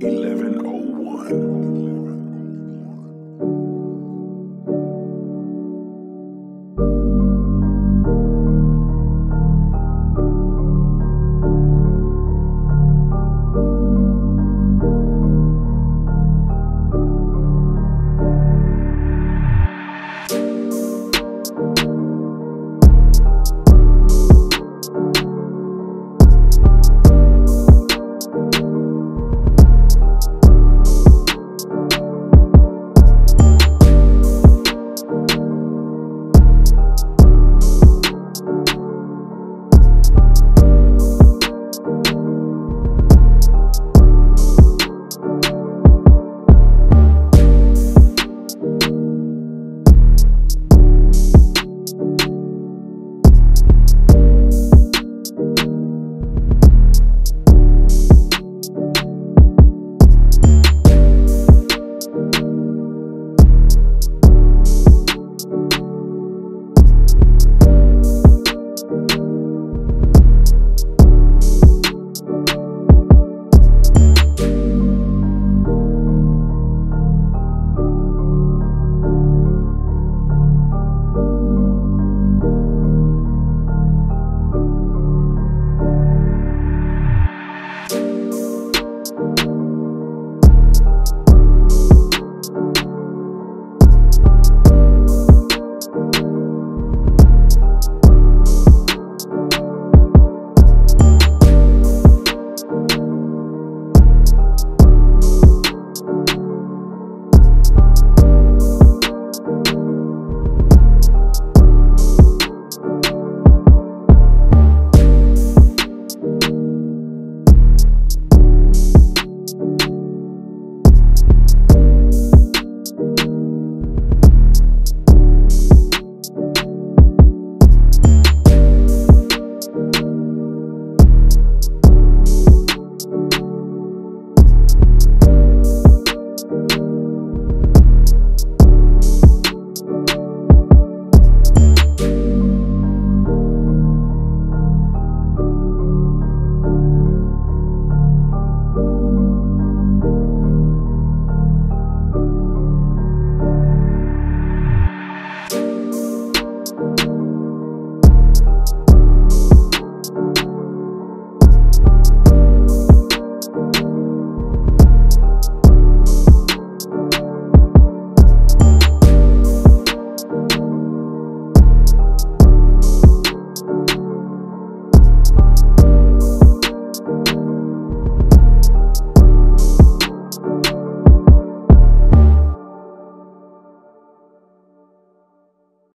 1101.